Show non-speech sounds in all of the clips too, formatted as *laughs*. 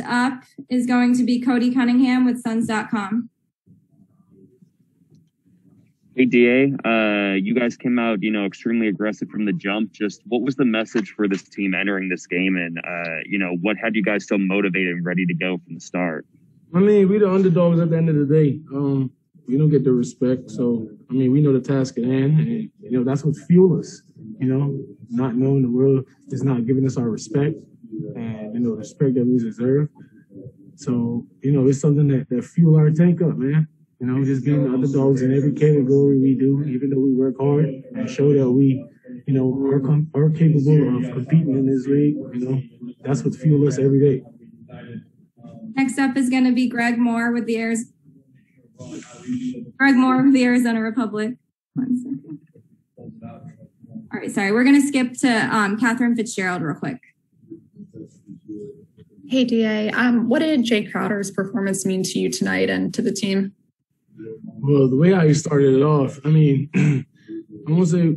up is going to be Cody Cunningham with Suns.com. Hey, DA, uh, you guys came out, you know, extremely aggressive from the jump. Just what was the message for this team entering this game? And, uh, you know, what had you guys so motivated and ready to go from the start? I mean, we the underdogs at the end of the day. Um, we don't get the respect. So, I mean, we know the task at hand. And, you know, that's what fuels us, you know, not knowing the world is not giving us our respect and, you know, respect that we deserve. So, you know, it's something that, that fuel our tank up, man. You know, just being the underdogs in every category we do, even though we work hard and show that we, you know, are, com- are capable of competing in this league. You know, that's what fuels us every day. Next up is going to be Greg Moore with the Airs. Greg Moore with the Arizona Republic. One second. All right, sorry. We're going to skip to um, Catherine Fitzgerald real quick. Hey, DA. Um, what did Jae Crowder's performance mean to you tonight and to the team? Well, the way I started it off, I mean, *clears throat* I won't say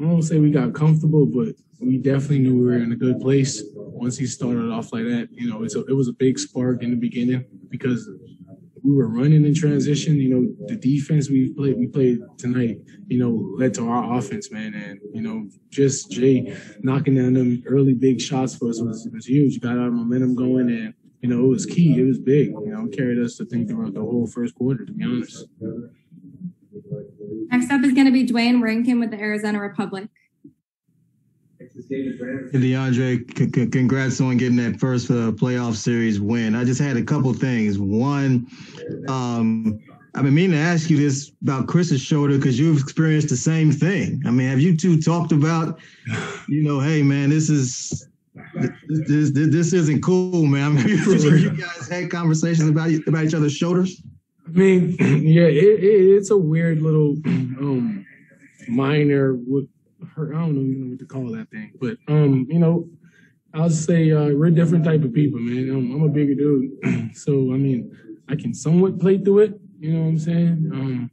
I won't say we got comfortable, but we definitely knew we were in a good place once he started off like that. You know, a, it was a big spark in the beginning because we were running in transition. You know, the defense we played we played tonight, you know, led to our offense, man. And you know, just Jae knocking down them early big shots for us was, was huge. Got our momentum going, and you know, it was key. It was big. You know, carried us to think throughout the whole first quarter. To be honest. Next up is going to be Duane Rankin with the Arizona Republic. DeAndre, c- c- congrats on getting that first uh, playoff series win. I just had a couple things. One, um, I've been meaning to ask you this about Chris's shoulder because you've experienced the same thing. I mean, have you two talked about, you know, hey man, this is this this, this isn't cool, man. I mean, *laughs* you guys had conversations about about each other's shoulders. I mean, *clears throat* yeah, it, it, it's a weird little um, minor. I don't even know what to call that thing, but um, you know, I'll say uh, we're different type of people, man. I'm, I'm a bigger dude, *clears throat* so I mean, I can somewhat play through it. You know what I'm saying? Um,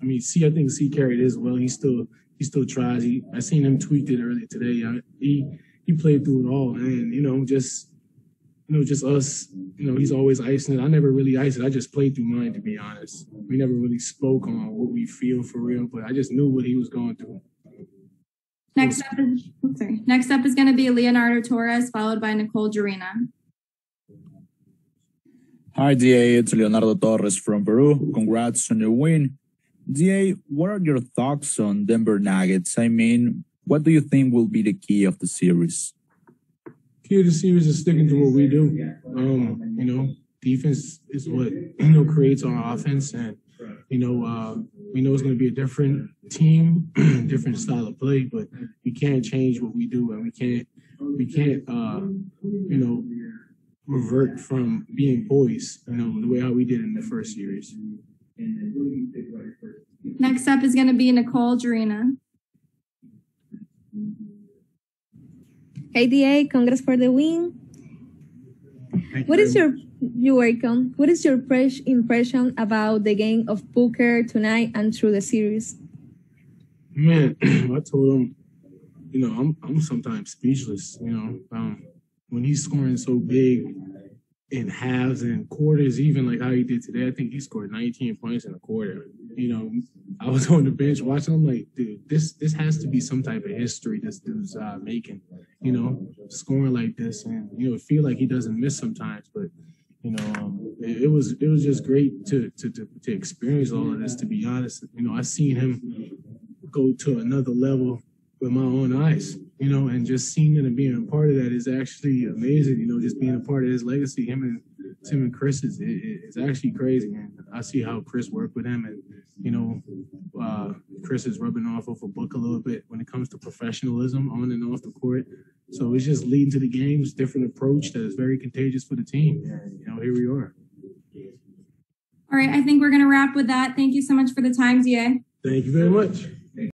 I mean, see, I think C carried as well. He still he still tries. He I seen him tweet it earlier today. I, he he played through it all, and you know, just you know, just us. You know, he's always icing it. I never really iced it. I just played through mine, to be honest. We never really spoke on what we feel for real, but I just knew what he was going through. Next up is oops, sorry. Next up is going to be Leonardo Torres, followed by Nicole Jarena. Hi, DA. It's Leonardo Torres from Peru. Congrats on your win. DA, what are your thoughts on Denver Nuggets? I mean, what do you think will be the key of the series? Key of the series is sticking to what we do. Um, you know, defense is what you know creates our offense, and you know, uh, we know it's going to be a different team, *clears throat* different style of play, but we can't change what we do, and we can't we can't uh, you know revert from being boys, you know, the way how we did in the first series. Next up is going to be Nicole Jarena. Hey DA, congrats for the win. What is your you welcome? What is your fresh impression about the game of Booker tonight and through the series? Man, *clears throat* I told him, you know, I'm I'm sometimes speechless. You know, um, when he's scoring so big in halves and quarters, even like how he did today. I think he scored 19 points in a quarter. You know, I was *laughs* on the bench watching. I'm like, dude, this this has to be some type of history this dude's uh, making. You know, scoring like this, and you know, feel like he doesn't miss sometimes, but you know, um, it, it, was it was just great to, to to to experience all of this. To be honest, you know, I seen him go to another level with my own eyes. You know, and just seeing it and being a part of that is actually amazing. You know, just being a part of his legacy, him and Tim and Chris is it, it's actually crazy. And I see how Chris worked with him, and you know, uh, Chris is rubbing off of a book a little bit when it comes to professionalism on and off the court. So it's just leading to the games, different approach that is very contagious for the team. And, you know, here we are. All right, I think we're going to wrap with that. Thank you so much for the time, DA. Thank you very much.